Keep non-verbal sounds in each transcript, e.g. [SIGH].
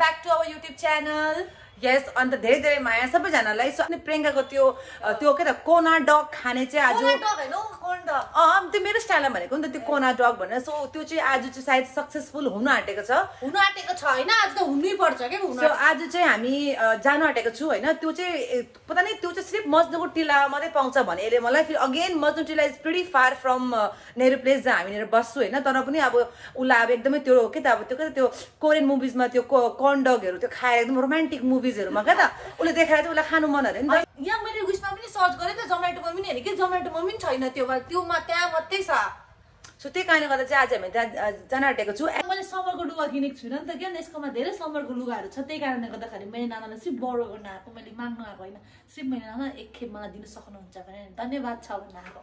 back to our YouTube channel. यस अन्त धेरै धेरै माया सबैजनालाई सो अनि प्रियङ्काको त्यो त्यो के त कोना डग खाने चाहिँ आज अँ त्यो मेरो स्टाइलमा भनेको नि त त्यो कोना डग भनेर। सो त्यो चाहिँ आज चाहिँ सायद सक्सेसफुल हुन आँटेको छ। हुनु आँटेको छ होइन आज त हुनै पर्छ क्या सो आज चाहिँ हामी जानु आँटेको छु होइन। त्यो चाहिँ पता नै त्यो चाहिँ सिर्फ मजनुको टिला मात्रै पाउँछ भने यसले मलाई फेरि again Majnu Tila is pretty far from Nehru place जहाँ हामी बस्छु होइन। तर पनि अब उसलाई अब एकदमै त्यो के त अब त्यो के त त्यो कोरियन मुभिजमा त्यो कन्डगहरू त्यो खाएर एकदम रोमान्टिक मुभिजहरूमा क्या त? उसले देखाएर चाहिँ उसलाई खानु मन अरे नि त। यहाँ मैले उयसमा पनि सर्च गरेँ त जोमेटोमा पनि हेरेँ कि जोमेटोमा पनि छैन त्यो त्योमा त्यहाँ मात्रै छ। सो त्यही कारणले गर्दा चाहिँ आज हामी त्यहाँ जान आँटेको छु। मैले समरको लुगा किनेको छुइनँ नि त क्या यसकोमा धेरै समरको लुगाहरू छ। त्यही कारणले गर्दाखेरि मैले नानालाई सिर्फ बडो गर्न आएको मैले माग्नु आएको होइन। सिर्फ मैले नाना एक खेप मलाई दिन सक्नुहुन्छ भने धन्यवाद छ भन्ने आएको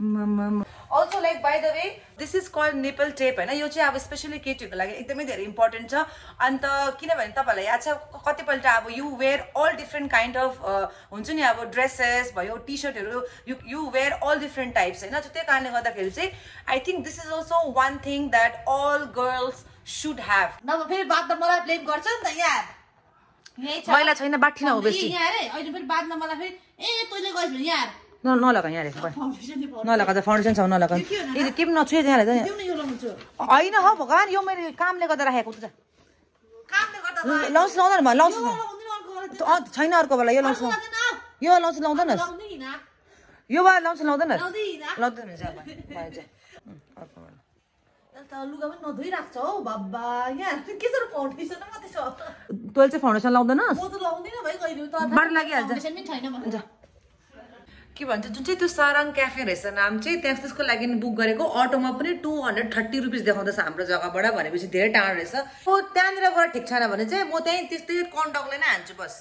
also like by the way this is called nipple tape होइन यो चाहिँ अब स्पेसली केटीहरूको लागि एकदमै धेरै इम्पोर्टेन्ट छ अन्त किनभने तपाईँहरूलाई याद छ कतिपल्ट अब you wear all different kind of हुन्छ नि अब ड्रेसेस भयो टी सर्टहरू you you wear all different types होइन सो त्यही कारणले गर्दाखेरि चाहिँ I think this is also one thing that all girls should have नभए फेरि बाद त मलाई ब्लेम गर्छ नि त यार यही मैला छैन बाठी नहो बेसी यहाँ अरे अहिले फेरि बादमा मलाई फेरि ए तैँले गइस् भने यार न नलगा यहाँ रे फाउन्डेसन नि पाउनु। नलगा त फाउन्डेसन छ नलगा यो के पनि नछुए त्यहाँले त होइन हो भगवान् यो मैले कामले गर्दा राखेको त लाउँछु लाउँदैन म लाउँछु छैन अर्को बेला यो लाउँछु। यो लाउँछु लाउँदैनस्। यो वाला लाउँछु लाउँदैनस् लाउँदैन। लाउँदैन भयो अर्को। अन्त लुगा पनि नधोइराख्छ हौ बाबा यहाँ के साह्रो फाउन्डेसन मात्रै छ तैँले चाहिँ फाउन्डेसन त बाटो लागिहाल्छ। फाउन्डेसन पनि छैन मलाई। के भन्छ जुन चाहिँ त्यो सारङ क्याफे रहेछ नाम चाहिँ त्यहाँ त्यसको लागि बुक गरेको। अटोमा पनि टू हन्ड्रेड थर्टी रुपिस देखाउँदैछ हाम्रो जग्गाबाट भनेपछि धेरै टाढो रहेछ। हो त्यहाँनिर गएर ठिक छैन भने चाहिँ म त्यहीँ त्यस्तै कन्डकले नै हान्छु बस।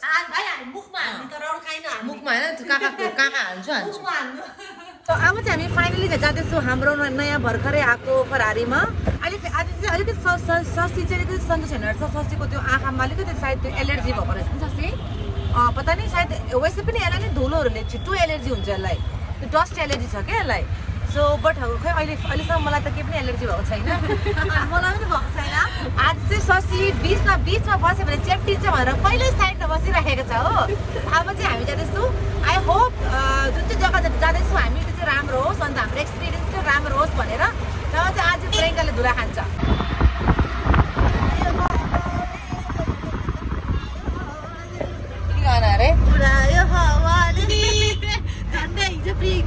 मुखमा होइन काकाको काका हान्छु हान्छु अब चाहिँ हामी फाइनली जाँदैछौँ हाम्रो नयाँ भर्खरै आएको फरारीमा अलिक आज चाहिँ अलिकति स- स- सस्ती चाहिँ अलिकति सन्चो छैन रहेछ। सस्तीको त्यो आँखामा अलिकति सायद त्यो एलर्जी भएको रहेछ नि सस्ती। पता नि सायद वैसे पनि यसलाई नि धुलोहरूले छिट्टो एलर्जी हुन्छ यसलाई त्यो डस्ट एलर्जी छ क्या यसलाई सो बट खै अहिले अहिलेसम्म मलाई त केही पनि एलर्जी भएको छैन मलाई पनि भएको छैन आज चाहिँ ससी बिचमा बिचमा बस्यो भने च्याप्टिन्छ भनेर पहिल्यै साइडमा बसिराखेको छ हो अब चाहिँ हामी जाँदैछौँ आई होप जुन चाहिँ जग्गा जाँदैछौँ हामी त्यो चाहिँ राम्रो होस् अन्त हाम्रो एक्सपिरियन्स चाहिँ राम्रो होस् भनेर र चाहिँ आज प्रियङ्काले धुरा खान्छ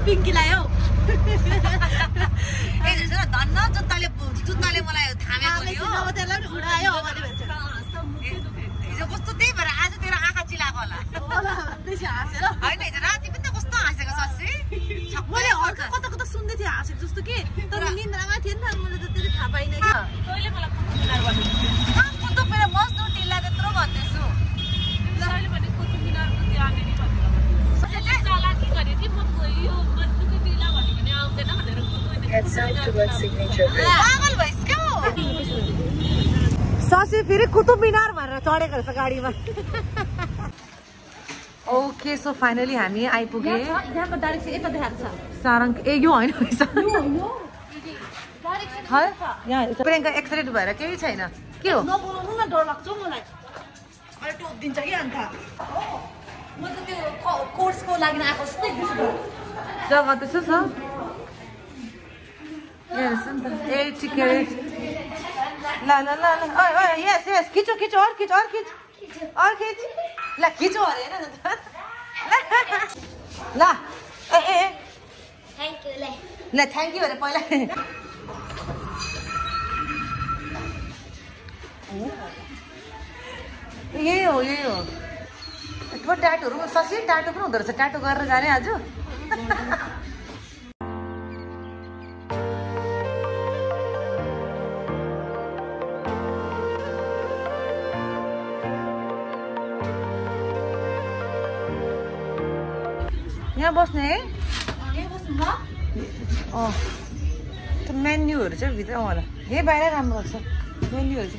पिङ्कीलाई हौ। [LAUGHS] धन्न जुत्ताले जुत्ताले मलाई थामेको उडायो हिजो कस्तो त्यही भएर आज तेरो आँखा चिलाएको होला। होइन हिजो राति पनि त कस्तो हाँसेको ससी मैले कता कता सुन्दै थिएँ हाँसेको जस्तो कि [LAUGHS] तर निन्द्रामा थिएँ नि त मैले त त्यति थाहा पाइनँ कि। ससी फेरि कुतुब मिनार भनेर चढेको रहेछ गाडीमा ओके सो फाइनली हामी आइपुगे। यहाँको डाइरेक्सन यता देखाएको छ। सारङ ए यो होइन प्रियङ्का एक्साइटेड भएर केही छैन। के हो? नबोलाउनु न डर लाग्छ हौ मलाई। अहिले टोपिदिन्छ कि अन्त? म त त्यो क- कोर्सको लागि आएको जस्तो देख्दैछु त। जग्गा त्यसो छ ए रहेछ नि त ए टिकेट ल ल ल ल ओए यस यस खिचो खिचो और खिच और खिच और खिच ल खिचो अरे हेर ल ए ए ल थ्याङ्क यू अरे पहिला यही हो यही हो यत्रो ट्याटोहरू ससी ट्याटो पनि हुँदो रहेछ ट्याटो गरेर जाने आज यहाँ बस्ने है अँ त्यो मेन्युहरू चाहिँ भित्र होला यही बाहिर राम्रो लाग्छ मेन्युहरू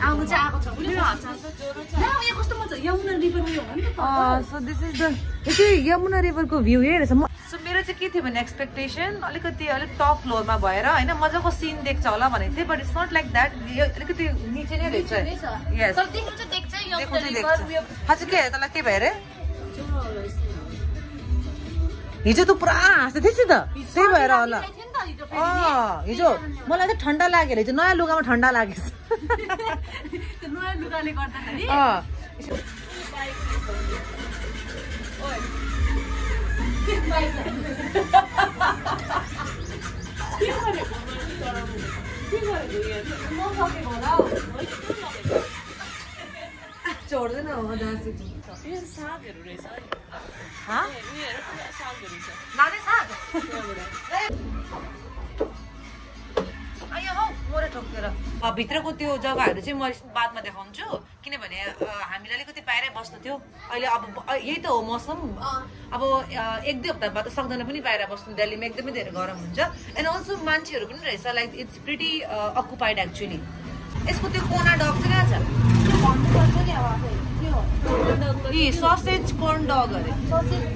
यमुना त सो दिस इज द रिभरको भ्यू यही रहेछ सो मेरो चाहिँ के थियो भने एक्सपेक्टेसन अलिकति अलिक टप फ्लोरमा भएर होइन मजाको सिन देख्छ होला भनेको थिएँ but it's not like that अलिकति निचे नै रहेछ यस के तँलाई के भयो अरे हिजो त पुरा हाँस्दै थिएछ त। त्यही भएर होला। अँ हिजो मलाई चाहिँ ठन्डा लाग्यो हिजो नयाँ लुगामा ठन्डा लागेछ [LAUGHS] त्यो नयाँ लुगाले गर्दाखेरि। छोड्दैन भित्रको त्यो जग्गाहरू चाहिँ म बादमा देखाउँछु किनभने हामीलाई अलिकति बाहिरै बस्नु थियो अहिले अब यही त हो मौसम अब एक दुई हप्ता बाद त सक्दैन पनि बाहिर बस्नु दिल्लीमा एकदमै धेरै गरम हुन्छ एन्ड अल्सो मान्छेहरू पनि रहेछ like it's pretty occupied actually यसको त्यो कोना डग चाहिँ कहाँ छ यी ससेज कर्न डग अरे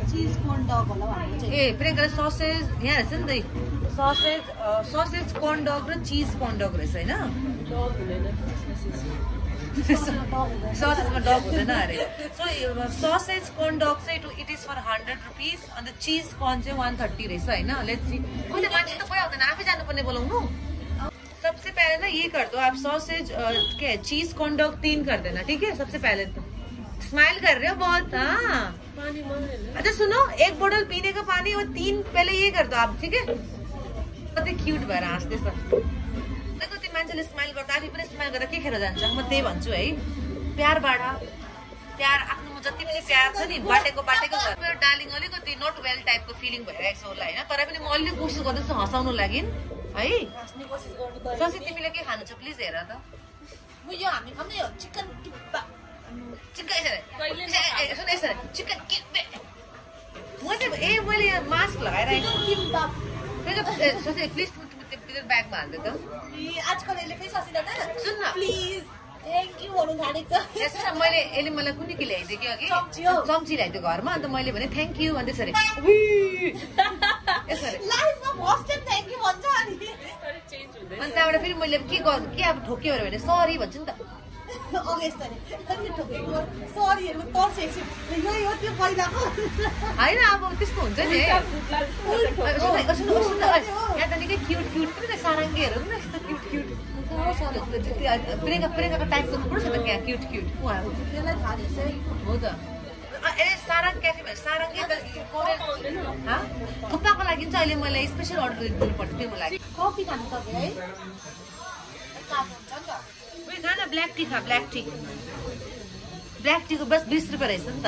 चिज कोर्न डग होला हाम्रो चाहिँ ए प्रियङ्काले ससेज यहाँ रहेछ नि ससेज ससेज कर्न डग र चिज कर्न डग रहेछ होइन ससेजमा डग हुँदैन अरे सो ससेज कर्न डग चाहिँ it is for hundred rupees अन्त चिज कर्न चाहिँ वान थर्टी रहेछ होइन लेट्स सी कहिले मान्छे त कोही आउँदैन आफै जानुपर्ने बोलाउनु सबसे पहले ना ये कर दो आप सॉसेज क्या है चीज़ कॉर्न डॉग तीन कर देना ठीक है सबसे पहले तो स्माइल कर रहे हो बहुत हाँ। अच्छा सुनो एक बोतल पीने का पानी और तीन पहले ये कर दो आप ठीक है? कति क्युट भएर हाँस्दैछ त्यो मान्छेले स्माइल गर्दा आफै पनि स्माइल गर्दा के खेर जान्छ म त्यही भन्छु है। प्यार बाडा प्यार आफ्नोमा जति पनि प्यार छ नि बाटेको बाटेको मेरो डार्लिङ अलिकति नट वेल टाइपको फिलिङ भइरहेको छ होला होइन तर पनि म अलिअलि कोसिस गर्दैछु हँसाउनु लागि। है कोसिस ससी तिमीले के खानु छ प्लिज हेर त म यो हामी हो चिकन टिप्पा सुन यसरी चिकन किब्बे म चाहिँ ए मैले मास्क प्लिज त्यो ब्यागमा हाल्दै त आजकल यसले फेरि ससिँदैन सुन न। प्लिज थ्याङ्क यू भन्नु थालेको छ यसो न मैले यसले मलाई कुनै के ल्याइदियो कि अघि? चम्ची ल्याइदियो घरमा अन्त मैले भने थ्याङ्क यू यू भन्छ अनि। अनि त्यहाँबाट फेरि मैले के गर्नु के अब ठोक्यो भने सरी भन्छु नि त। [LAUGHS] सरीहरू तर्सेको छु। यो यो त्यो पहिलाको होइन अब त्यस्तो हुन्छ नि। यहाँ त निकै क्युट क्युट पनि त सारङ्गीहरू पनि यस्तो क्युट क्युट प्रियङ्का प्रियङ्काको टाइपको थुप्रो छ त क्या क्युट क्युट उहाँहरू त्यसलाई थाहा हो त। ए सारङ क्याफे सारङ्गी त हँ? थुक्पाको लागि चाहिँ अहिले मैले स्पेसल अर्डर दिनु पर्छ त्यो लागि कफी खानु सक्यो है? नि न ब्ल्याक टी खा ब्ल्याक टी। ब्ल्याक टीको बस बिस रुपियाँ रहेछ नि त।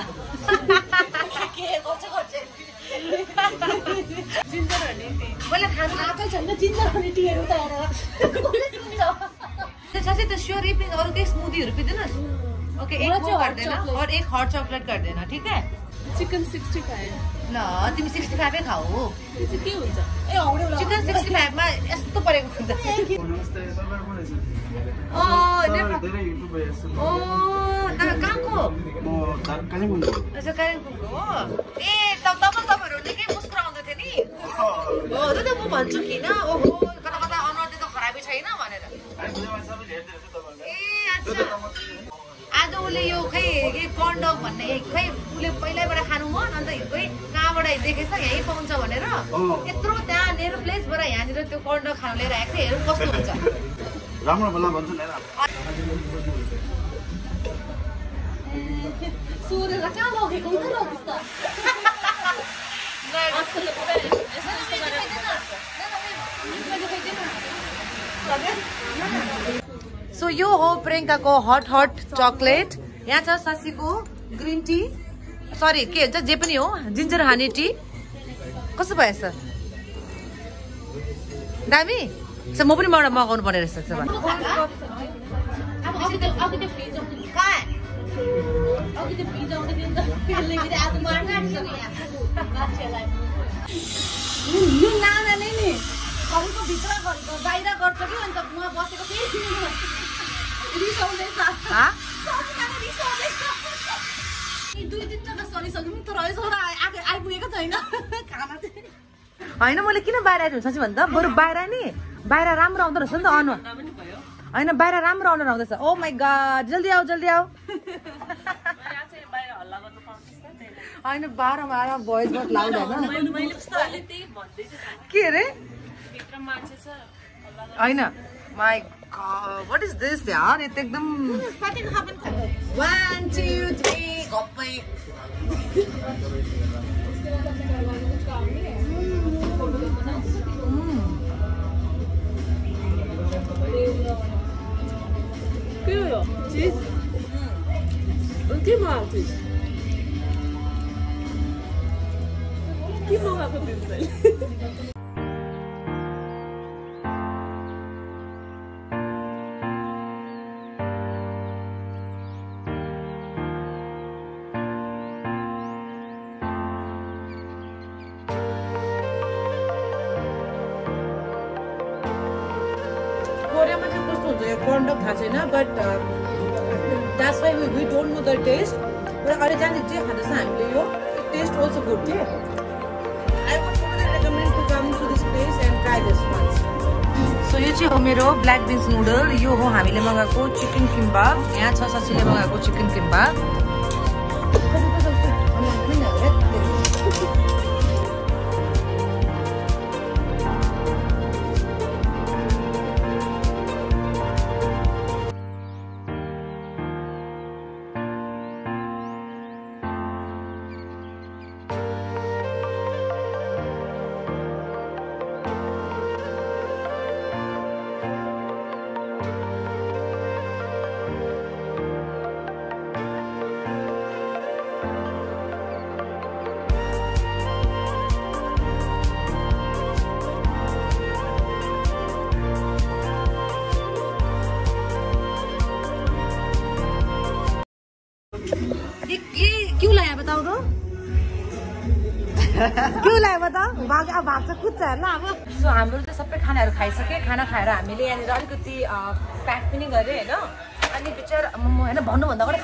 खानु। आएकै छैन स्योर ही अरू केही स्मूदीहरू पिँदैनस् ओके एक मलाई वो चाहिँ कर hot देना chocolate। और एक हॉट चॉकलेट कर देना ठीक है? चिकन सिक्सटी फाइभ ल तिमी सिक्सटी फाइभै खाऊ। त्यो चाहिँ के हुन्छ? ए हौडे चिकन सिक्सटी फाइभमा यस्तो परेको हुन्छ। कहाँको कालिम्पोङको हो ए त तपाईँ तपाईँहरू निकै मुस्कुराउँदै थियो नि हो त म भन्छु किन ओहो कता कता अनुहार त खराबी छैन भनेर ए अच्छा आज उसले यो खै के कर्नडग भन्ने खै उसले पहिल्यैबाट खानु मन अन्त खै कहाँबाट देखेछ यहीँ पाउँछ भनेर यत्रो त्यहाँ नेहरू प्लेसबाट यहाँनिर त्यो कर्नडग खानु लिएर आएको थियो हेरौँ कस्तो हुन्छ राम्रो भला भन्छ नि। होइन सोरेर कहाँ लगेको उता लगिस् त आजकल त पुरा यस्तो यस्तो गरेर सो यो हो प्रियङ्काको हट हट चक्लेट यहाँ छ शशीको ग्रिन टी सरी के भन्छ? जे पनि हो जिन्जर हानी टी कस्तो भएछ दामी? म पनि मलाई मगाउनु पर्ने रहेछ त्यसो बाहिर गर्छ कि? अन्त बसेको दुई सरिसक्यो तर यसो आइपुगेको छैन। [LAUGHS] खाना चाहिँ। होइन मैले किन बाहिर आएर साँच्ची भन्दा बरु बाहिर नि। बाहिर राम्रो आउँदो रहेछ नि त अनुहार होइन बाहिर राम्रो अनुहार आउँदैछ। ओ माई गड जल्दी आऊ जल्दी आऊ। होइन बाह्र बाह्र भोइस लाउड होइन। के अरे। होइन। माई वाट इज दिस यार? यो त एकदम वान टू थ्री गप्पै। के [LAUGHS] हो यो? चिज? के मगाएको थिइस्? के मगाएको थिइस् कर्नडक थाहा छैन but that's why we we don't know the taste तर अहिले जहाँनिर चाहिँ खाँदैछ हामीले यो टेस्ट अल्सो गुड के I would recommend to come to this place and try this ones so यो चाहिँ हो मेरो ब्ल्याक बिन्स नुडल यो हो हामीले मगाएको चिकन किम्बा यहाँ छ ससीले मगाएको चिकन किम्बा तो अब कुद्छ हेर्न अब। सो हाम्रो चाहिँ सबै खानाहरू खाइसक्यो खाना खाएर हामीले यहाँनिर अलिकति प्याक पनि गऱ्यो होइन? अनि पिक्चर मोमो होइन भन्नुभन्दा पनि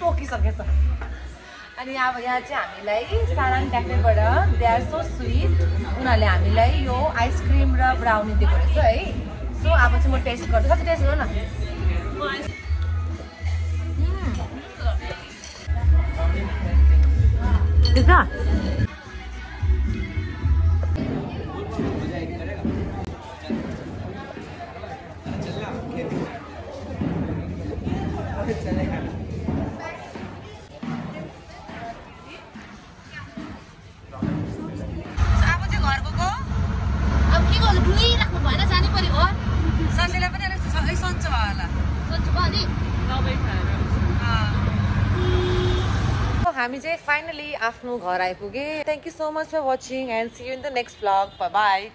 टोकिसकेछ [LAUGHS] अनि अब यहाँ चाहिँ हामीलाई साराङ क्याफेबाट दे आर सो स्विट उनीहरूले हामीलाई यो आइसक्रिम र ब्राउनी दिएको रहेछ है। सो अब चाहिँ म टेस्ट गर्छु। कति टेस्ट गर्नु न? ठिक छ अब फाइनली आफ्नो घर आइपुगे thank you so much for watching and see you in the next blog bye